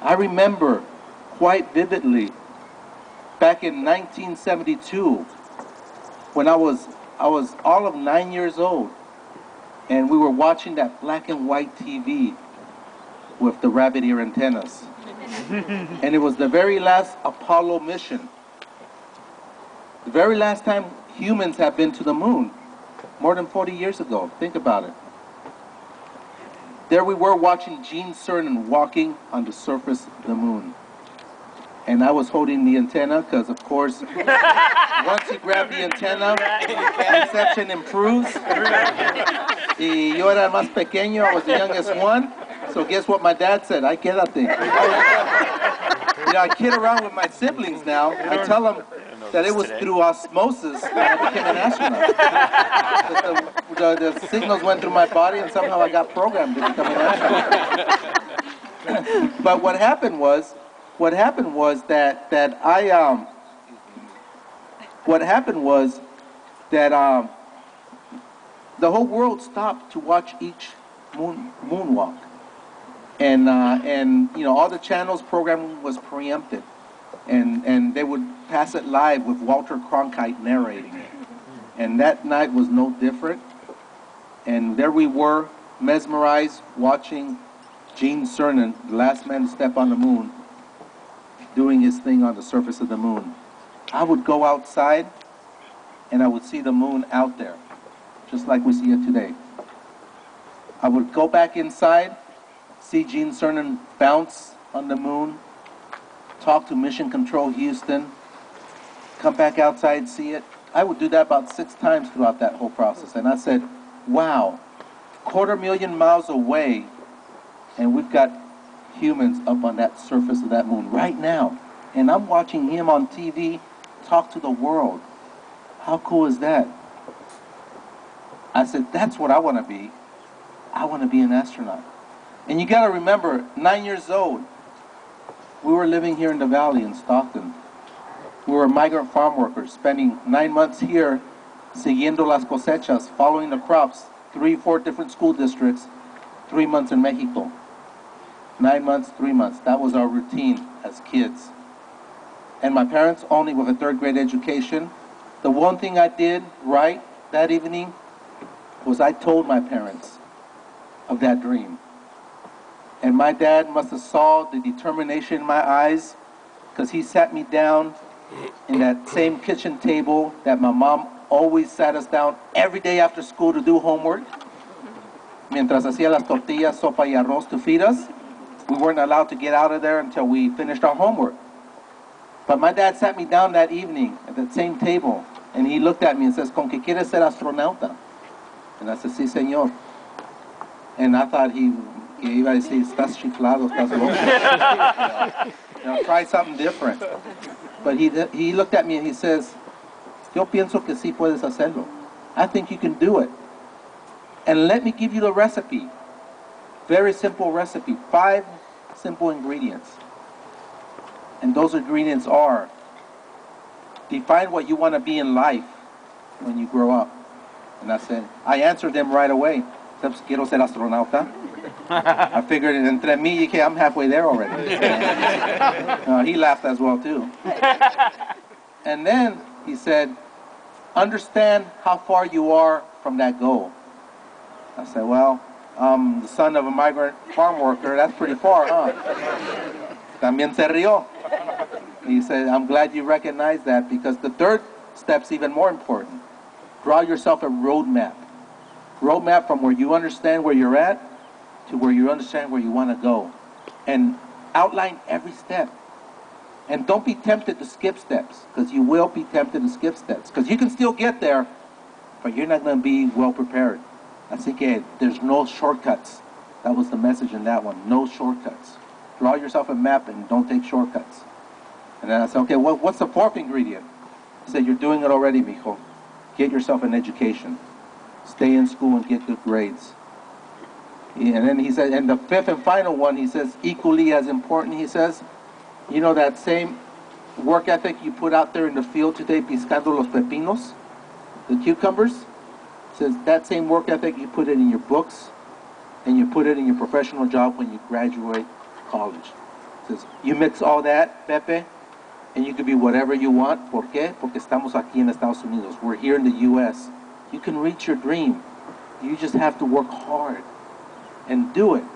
I remember quite vividly back in 1972 when I was I was all of nine years old and we were watching that black and white TV with the rabbit ear antennas. and it was the very last Apollo mission. The very last time humans have been to the moon, more than 40 years ago. Think about it. There we were watching Gene Cernan walking on the surface of the moon. And I was holding the antenna because, of course, once you grab the antenna, reception improves. Y yo era más pequeño, I was the youngest one. So guess what my dad said? I quédate. You know, I kid around with my siblings now. I tell them that it was through osmosis that I became an astronaut. The, the, the, signals went through my body and somehow I got programmed to become an astronaut. but what happened was, what happened was that, that I, um, what happened was that um, the whole world stopped to watch each moon, moonwalk. And, uh, and, you know, all the channels programming was preempted. And, and pass it live with Walter Cronkite narrating it. And that night was no different. And there we were, mesmerized, watching Gene Cernan, the last man to step on the moon, doing his thing on the surface of the moon. I would go outside and I would see the moon out there, just like we see it today. I would go back inside, see Gene Cernan bounce on the moon, talk to Mission Control Houston, come back outside, and see it. I would do that about six times throughout that whole process. And I said, wow, quarter million miles away, and we've got humans up on that surface of that moon right now. And I'm watching him on TV talk to the world. How cool is that? I said, that's what I want to be. I want to be an astronaut. And you got to remember, nine years old, we were living here in the valley in Stockton. We were migrant farm workers, spending nine months here, siguiendo las cosechas, following the crops, three, four different school districts, three months in Mexico. Nine months, three months. That was our routine as kids. And my parents only with a third grade education. The one thing I did right that evening was I told my parents of that dream. And my dad must have saw the determination in my eyes because he sat me down in that same kitchen table that my mom always sat us down every day after school to do homework. Mientras hacía las tortillas, sopa y arroz to feed us, we weren't allowed to get out of there until we finished our homework. But my dad sat me down that evening at that same table, and he looked at me and says, ¿Con qué quieres ser astronauta? And I said, sí, señor. And I thought he, he iba a decir, estás chiflado, estás loco. know, try something different. But he, he looked at me and he says, yo pienso que sí puedes hacerlo. I think you can do it. And let me give you the recipe. Very simple recipe. Five simple ingredients. And those ingredients are define what you want to be in life when you grow up. And I said, I answered them right away. Quiero ser astronauta. I figured entre mí y que I'm halfway there already. uh, he laughed as well too. And then he said, understand how far you are from that goal. I said, well, I'm the son of a migrant farm worker. That's pretty far, huh? También se rió. He said, I'm glad you recognize that because the third step's even more important. Draw yourself a roadmap. Roadmap from where you understand where you're at to where you understand where you want to go. And outline every step. And don't be tempted to skip steps, because you will be tempted to skip steps. Because you can still get there, but you're not going to be well prepared. Así que there's no shortcuts. That was the message in that one. No shortcuts. Draw yourself a map and don't take shortcuts. And then I said, okay, what, what's the fourth ingredient? He said, you're doing it already, mijo. Get yourself an education. Stay in school and get good grades. And then he said, and the fifth and final one, he says, equally as important, he says, you know that same work ethic you put out there in the field today, piscando los pepinos, the cucumbers? says that same work ethic, you put it in your books, and you put it in your professional job when you graduate college. Says you mix all that, Pepe, and you could be whatever you want. ¿Por qué? Porque estamos aquí en Estados Unidos. We're here in the U.S. You can reach your dream. You just have to work hard and do it.